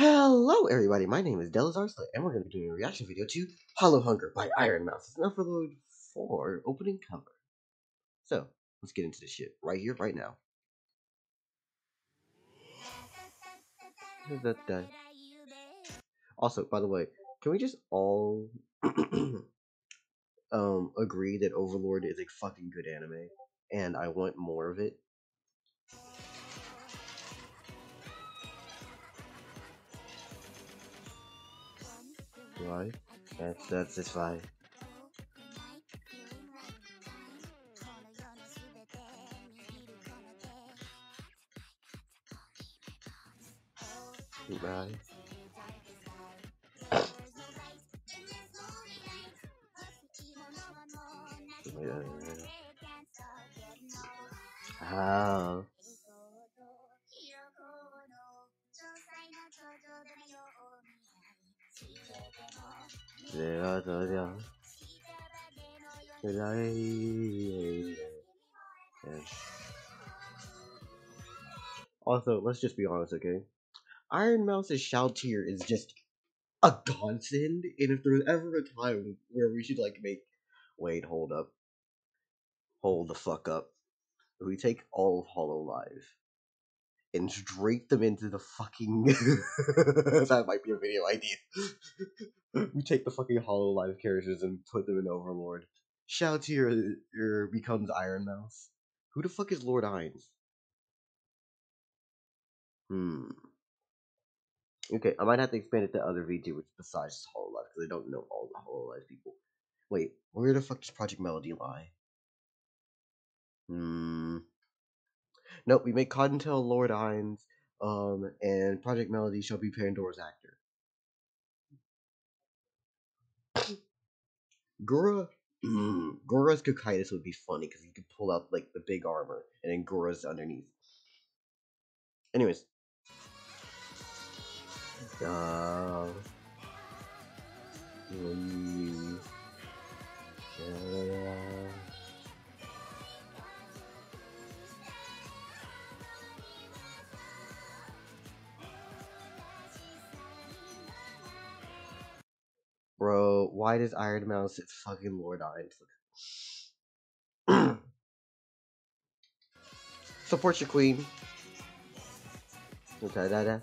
Hello, everybody. My name is Dellizar Slit, and we're going to be doing a reaction video to Hollow Hunger by Ironmouse. It's an Overlord IV opening cover. So, let's get into this shit right here, right now. Also, by the way, can we just all um agree that Overlord is a fucking good anime, and I want more of it? Why? That's that's just fine. Right. Also, let's just be honest, okay? Ironmouse's shout is just a godsend, and if there's ever a time where we should, like, make. Wait, hold up. Hold the fuck up. We take all of Hololive and drape them into the fucking that might be a video idea. we take the fucking Hololive characters and put them in Overlord. Shalltear, your becomes Ironmouse. Who the fuck is Lord Ainz? Hmm. Okay, I might have to expand it to other VTubers besides Hololive because I don't know all the Hololive people. Wait, where the fuck does Project Melody lie? Hmm. Nope, we make Cottontail Lord Ainz, um, and Project Melody shall be Pandora's actor. Gura, Gura's Cocytus would be funny because he could pull out like the big armor, and then Gura's underneath. Anyways, uh, um, yeah. Bro, why does Ironmouse it's fucking Lord Iron? Support your queen. Da da da.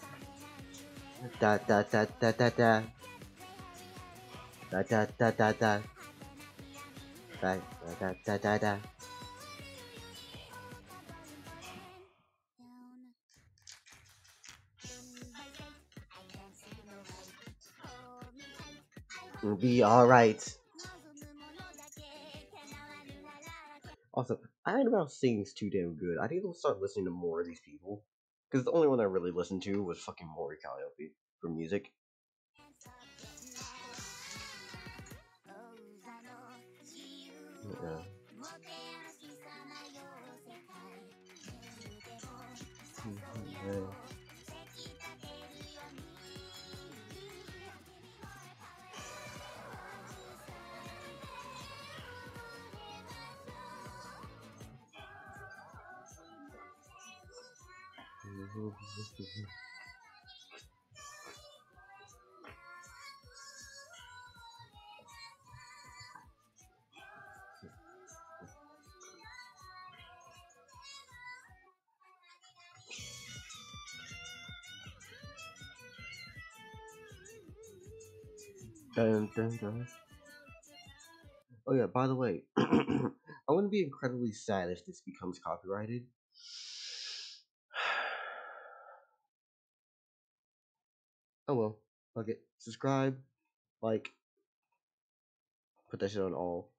Da da da da da da. Da da da da da. Da da da da da. We'll be alright. Also, Iron about sings too damn good. I think I'll start listening to more of these people. Because the only one I really listened to was fucking Mori Calliope for music. Yeah. Dun, dun, dun. Oh yeah, by the way, I wouldn't be incredibly sad if this becomes copyrighted. Oh well. Fuck it. Subscribe, like, put that shit on all.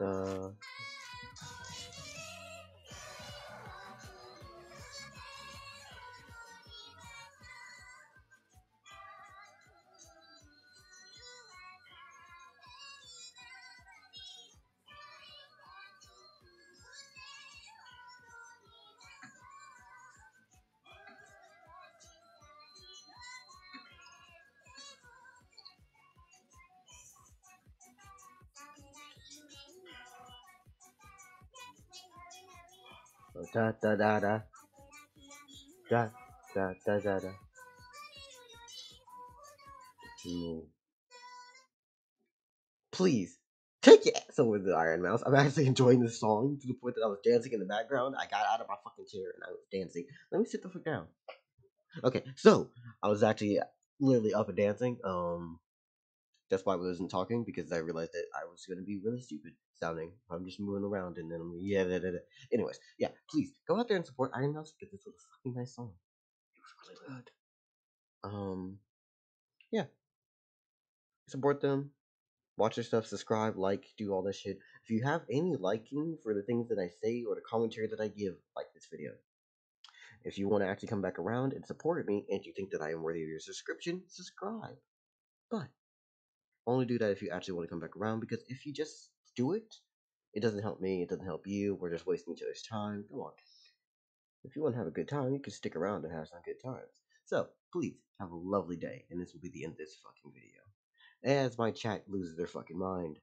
Uh, Da da da da. Da da da da da. Hmm. Please take your ass over the Ironmouse. I'm actually enjoying this song to the point that I was dancing in the background. I got out of my fucking chair and I was dancing. Let me sit the fuck down. Okay, so I was actually literally up and dancing. Um, that's why I wasn't talking because I realized that I was gonna be really stupid sounding. I'm just moving around and then I'm yeah. Da, da, da. Anyways, yeah, please go out there and support Ironmouse because this was a fucking nice song. It was really good. Um, yeah, support them. Watch their stuff, subscribe, like, do all that shit. If you have any liking for the things that I say or the commentary that I give, like this video. If you want to actually come back around and support me and you think that I am worthy of your subscription, subscribe. But only do that if you actually want to come back around because if you just do it, it doesn't help me, it doesn't help you. We're just wasting each other's time. Come on. If you want to have a good time, you can stick around and have some good times. So, please have a lovely day, and this will be the end of this fucking video. As my chat loses their fucking mind.